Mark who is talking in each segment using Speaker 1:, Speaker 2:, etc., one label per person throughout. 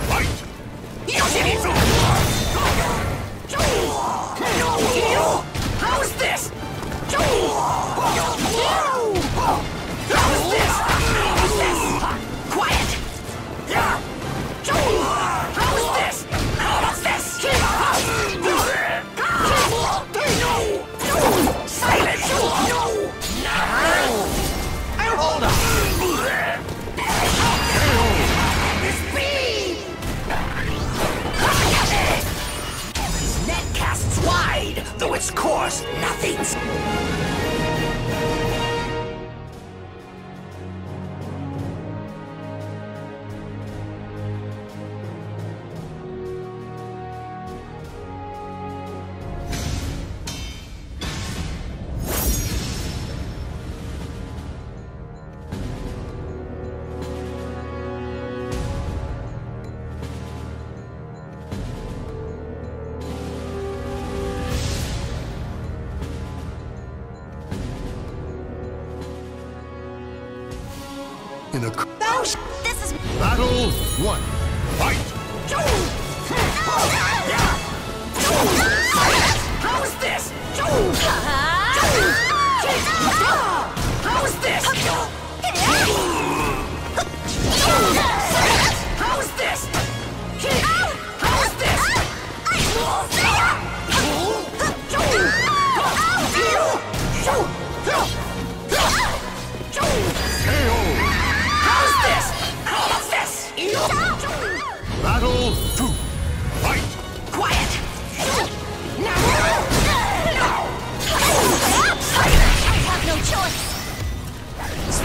Speaker 1: Fight!
Speaker 2: thou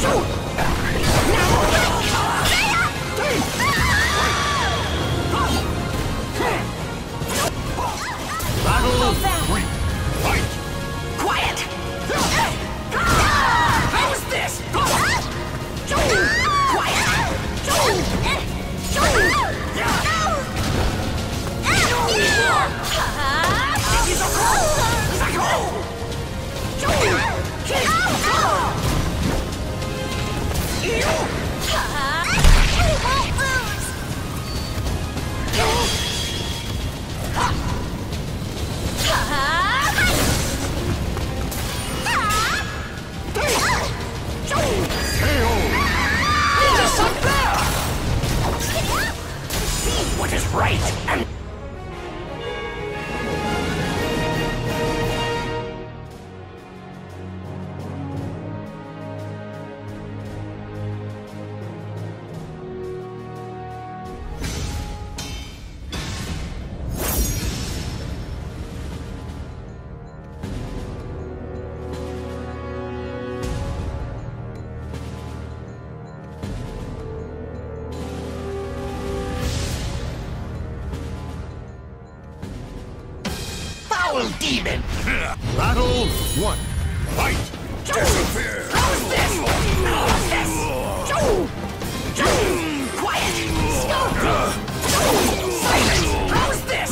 Speaker 2: そ。demon!
Speaker 1: Battle one. Fight!
Speaker 2: Disappear! How's this? How's this? Joe! Joe! How's this? How's this?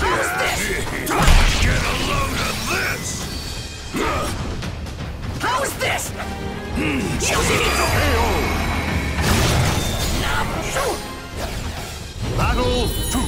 Speaker 1: How's this?
Speaker 3: Get a load
Speaker 1: of this! How's this? You
Speaker 3: idiot!
Speaker 1: battle to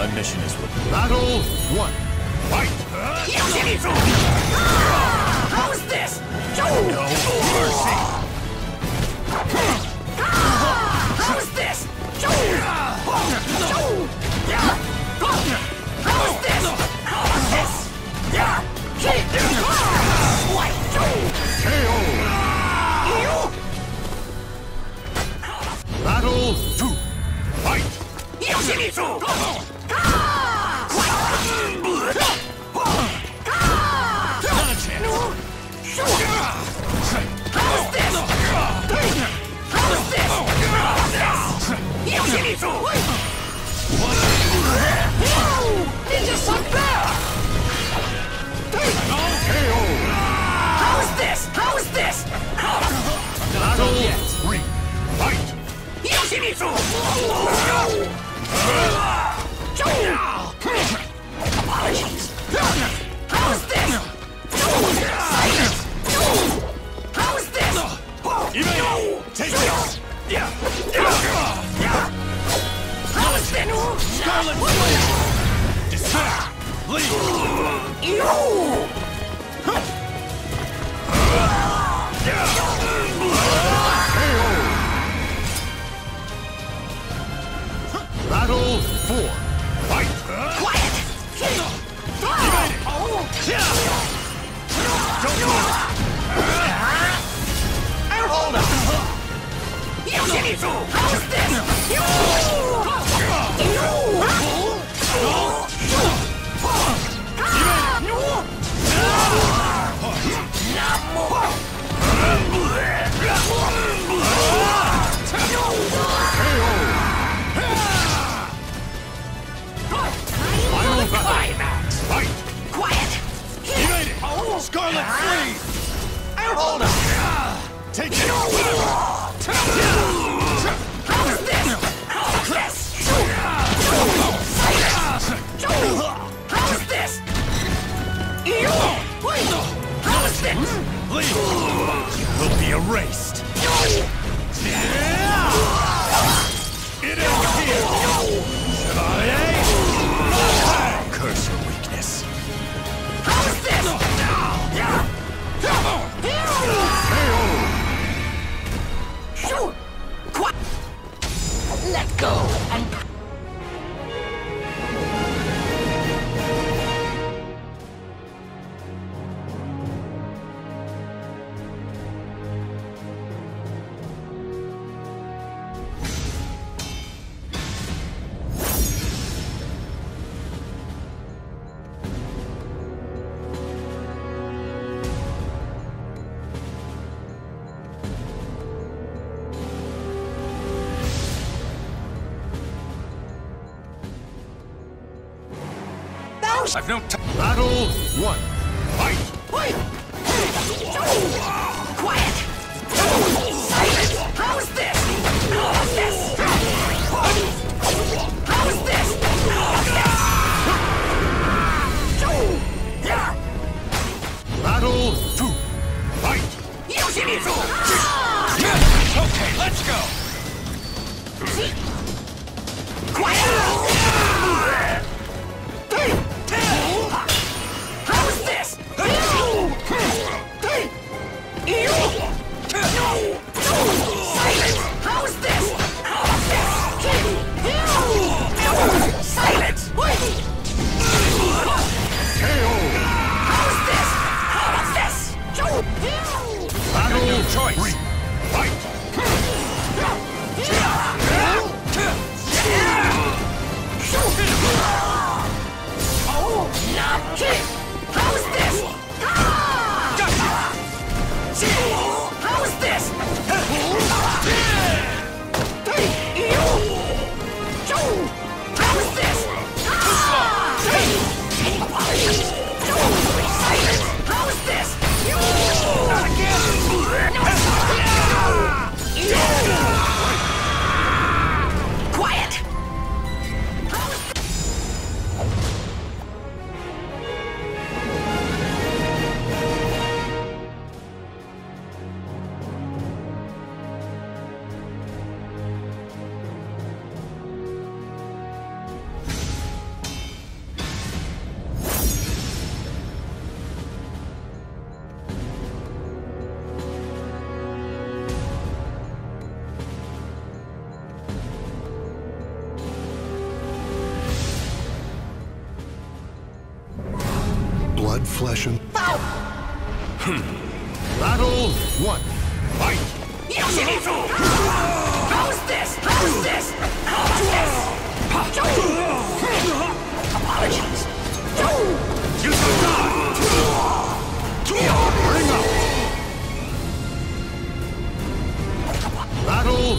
Speaker 4: My mission is with
Speaker 3: Battle one. Fight!
Speaker 1: Hold on.
Speaker 4: Take it.
Speaker 1: How's this? How's this? How's this? How's this?
Speaker 4: Lee, you'll be erased.
Speaker 1: Let go and
Speaker 3: I've no time.
Speaker 5: Battle Blood, flesh, and... Hmm. Battle one. Fight!
Speaker 1: Yoshimitsu! How's this? How's this? How's this? Apologies.
Speaker 3: You shall die.
Speaker 5: Bring up! Battle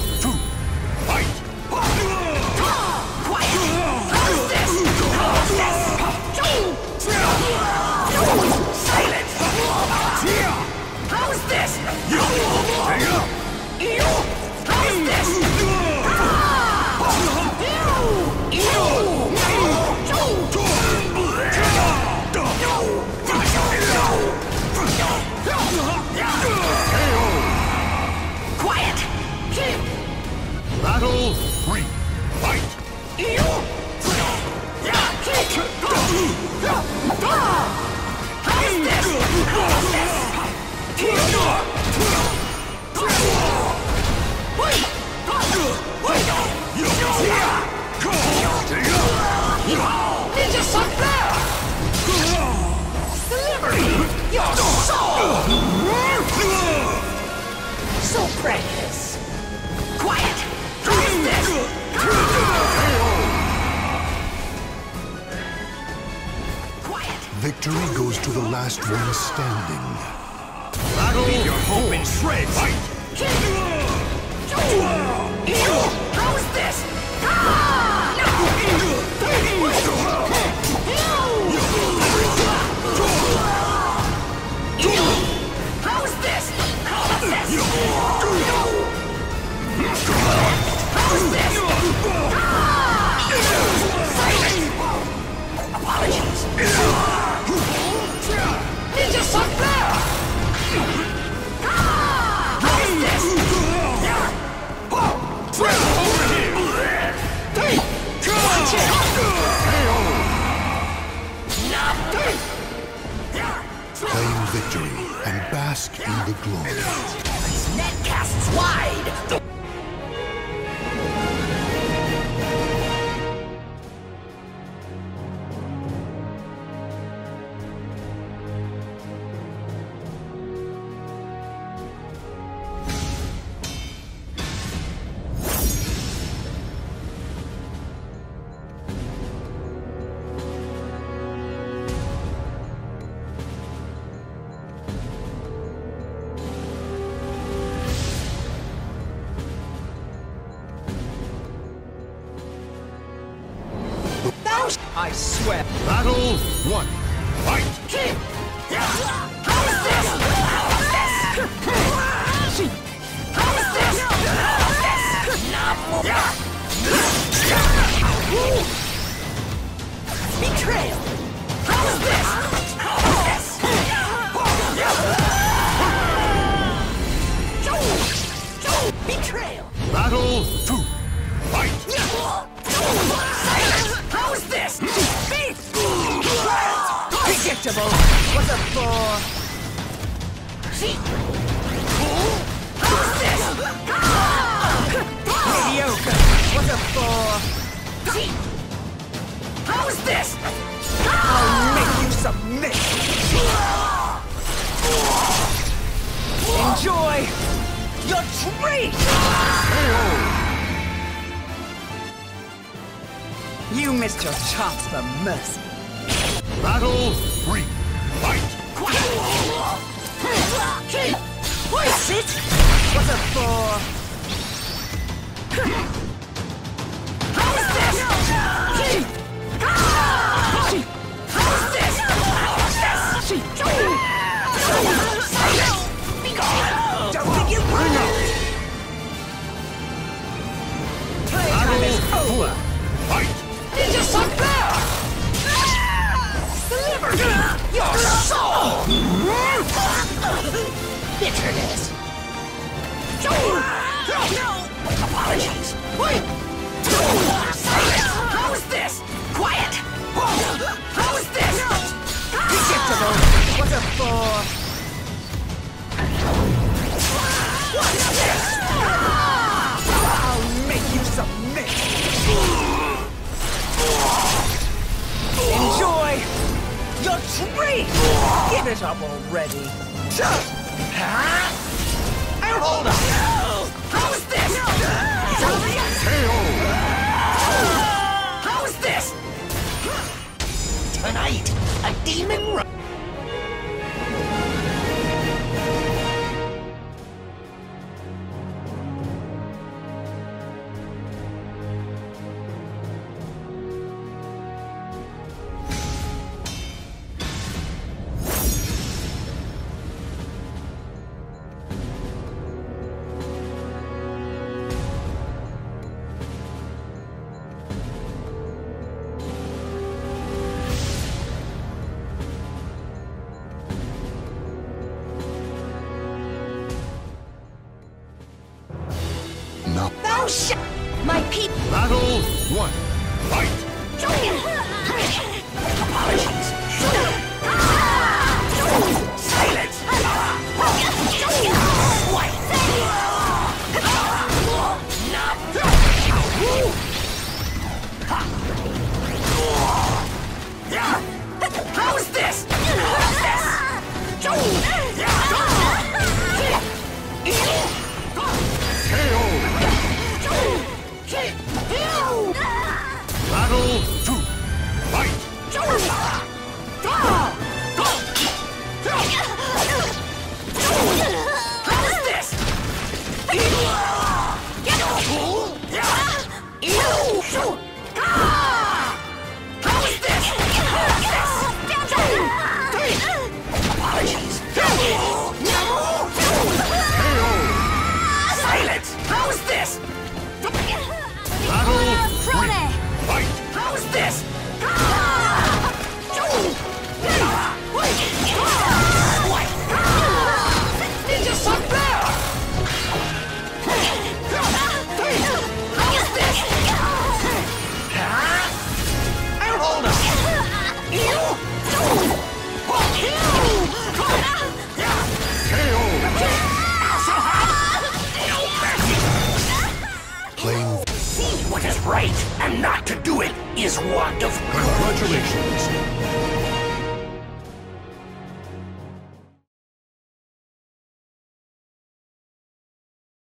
Speaker 1: So! Quiet! Who's this? Quiet!
Speaker 5: Victory goes to the last one standing. Battle
Speaker 3: Your hope in shreds.
Speaker 5: Fight!
Speaker 1: How's this? Ah!
Speaker 5: I swear.
Speaker 1: Battle one. Fight!
Speaker 2: How is this? How is this? How is this? Betrayal!
Speaker 5: Predictable. What's a?
Speaker 2: How is this?
Speaker 5: Mediocre. What's a four?
Speaker 2: How is this?
Speaker 5: I'll make you submit. Enjoy your treat. You missed your chance for mercy.
Speaker 1: Battle three. Fight!
Speaker 5: Sit. What's a four?
Speaker 2: How is this? How is? How is this?
Speaker 5: Is over.
Speaker 2: Bitterness! No! Apologies! Wait! How is this? Quiet! How is this?
Speaker 5: Predictable. What's a four?
Speaker 2: What's this?
Speaker 5: I'll make you submit. Enjoy your treat. Give it up already.
Speaker 2: I'll oh, hold up! How is this? How is this? Tonight, a demon run.